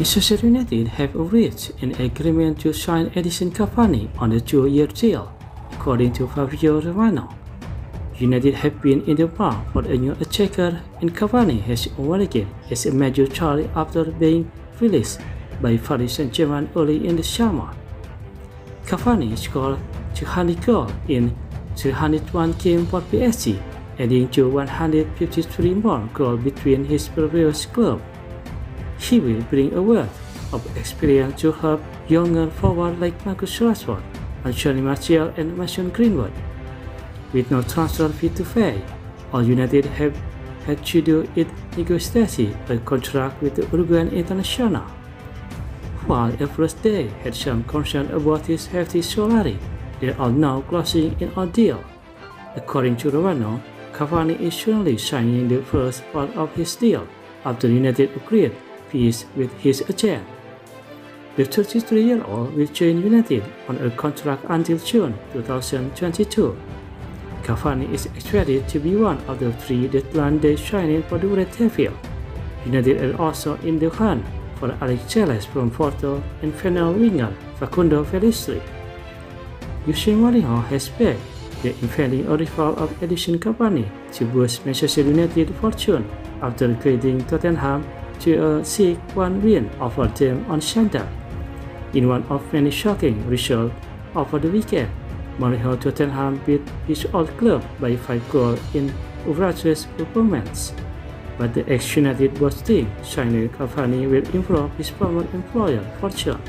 Manchester United have reached an agreement to sign Edinson Cavani on a two-year deal, according to Fabrizio Romano. United have been in the market for a new attacker and Cavani has emerged as a major choice after being released by Paris Saint-Germain early in the summer. Cavani scored 200 goals in 201 games for PSG, adding to 153 more goals between his previous club. He will bring a wealth of experience to help younger forward like Marcus Rashford, Anthony Martial and Mason Greenwood. With no transfer fee to pay, all United have had to do is negotiate a contract with the Uruguayan international. While first they had some concern about his hefty salary, they are now closing in a deal. According to Romano, Cavani is currently signing the first part of his deal after United agreed peace with his agent. The 33-year-old will join United on a contract until June 2022. Cavani is expected to be one of the three that plan their signing for the Red Devil. United are also in the hunt for Alex Telles from Porto and Peñarol winger Facundo Pellistri. Jose Mourinho has backed the impending arrival of Edinson Cavani to boost Manchester United fortune after leading Tottenham to a 6-1 win over them on Sunday. In one of many shocking results over the weekend, Mourinho Tottenham beat his old club by 5 goals in outrageous performance. But the ex-United boss team, signing Cavani will improve his former employer fortune.